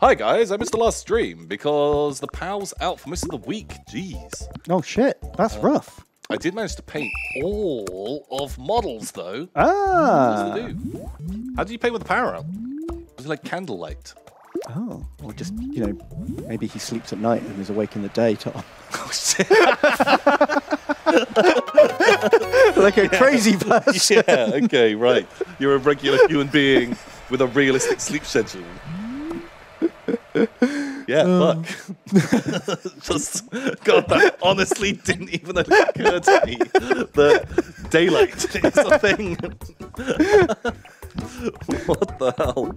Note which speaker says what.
Speaker 1: Hi guys, I missed the last stream because the pal's out for most of the week. Jeez.
Speaker 2: Oh shit, that's
Speaker 1: Uh,
Speaker 2: rough.
Speaker 1: I did manage to paint all of models though.
Speaker 2: Ah.
Speaker 1: Do? How did you paint with the power out? Was it like candlelight?
Speaker 2: Oh, or just you know, maybe he sleeps at night and is awake in the day. Tom.
Speaker 1: Oh shit.
Speaker 2: like a crazy person.
Speaker 1: yeah, okay, right. You're a regular human being with a realistic sleep schedule. Yeah,
Speaker 2: uh.
Speaker 1: fuck. Just, God, that honestly didn't even occur to me that daylight is a thing. what the hell?